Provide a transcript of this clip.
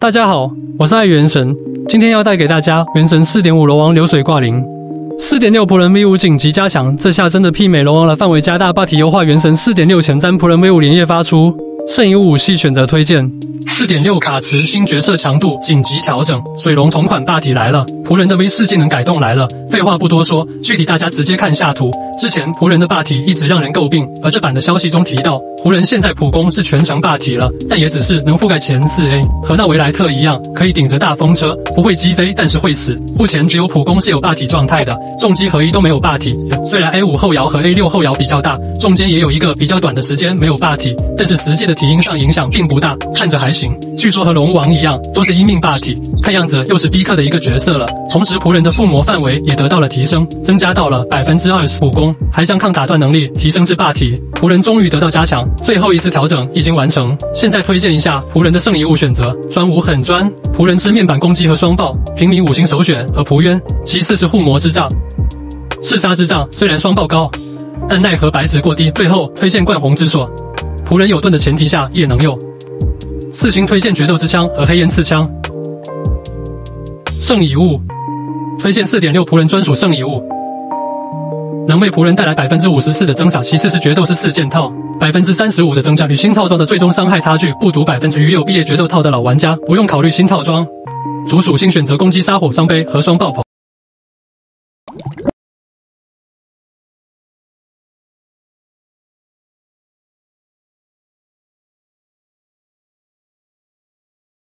大家好，我是爱元神，今天要带给大家元神四点五龙王流水挂零，四点六仆人 V 五紧急加强，这下真的媲美龙王了，范围加大，霸体优化，元神四点六前瞻仆人 V 五连夜发出，圣遗物武器选择推荐。四点六卡池新角色强度紧急调整，水龙同款霸体来了，仆人的 V 四技能改动来了。废话不多说，具体大家直接看下图。之前仆人的霸体一直让人诟病，而这版的消息中提到，仆人现在普攻是全程霸体了，但也只是能覆盖前四 A，和那维莱特一样，可以顶着大风车，不会击飞，但是会死。目前只有普攻是有霸体状态的，重击合一都没有霸体。虽然 A 五后摇和 A 六后摇比较大，中间也有一个比较短的时间没有霸体，但是实际的体音上影响并不大，看着还还行。据说和龙王一样，都是一命霸体，看样子又是逼克的一个角色了。同时仆人的附魔范围也得到了提升，增加到了百分之二十。普攻还将抗打断能力提升至霸体，仆人终于得到加强，最后一次调整已经完成。现在推荐一下仆人的圣遗物选择，专武很专，仆人之面板攻击和双爆，平民五星首选和仆渊，其次是护魔之杖，嗜杀之杖虽然双爆高，但奈何白值过低。最后推荐冠红之锁，仆人有盾的前提下也能用。四星推荐决斗之枪和黑烟刺枪。圣遗物推荐四点六仆人专属圣遗物。能为仆人带来百分之五十四的增赏，其次是决斗士四件套，百分之三十五的增加与新套装的最终伤害差距不足百分之。与有毕业决斗套的老玩家不用考虑新套装，主属性选择攻击、杀火、伤悲和双爆破。